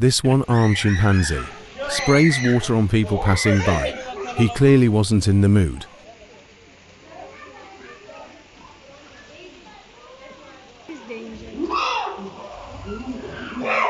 This one-armed chimpanzee sprays water on people passing by. He clearly wasn't in the mood. Is.